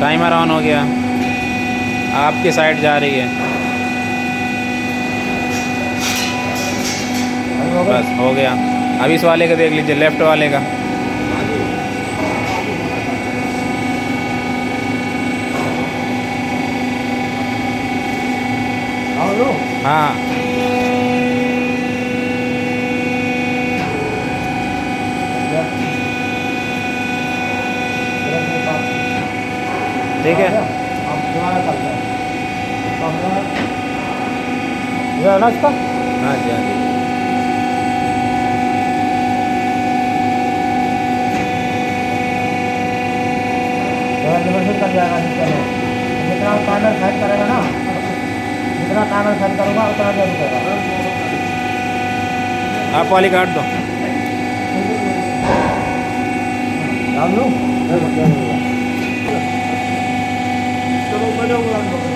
Timer on हो गया। आपकी साइड जा रही है। बस हो गया। अब इस वाले का देख लीजिए लेफ़्ट वाले का। हाँ। ठीक है। नाश्ता हाँ जी हाँ जी। जितना कानर साइड करेगा ना जितना कानर साइड करूँगा उतना ज़रूर करेगा आप वाली काट दो। डाल चलो बड़े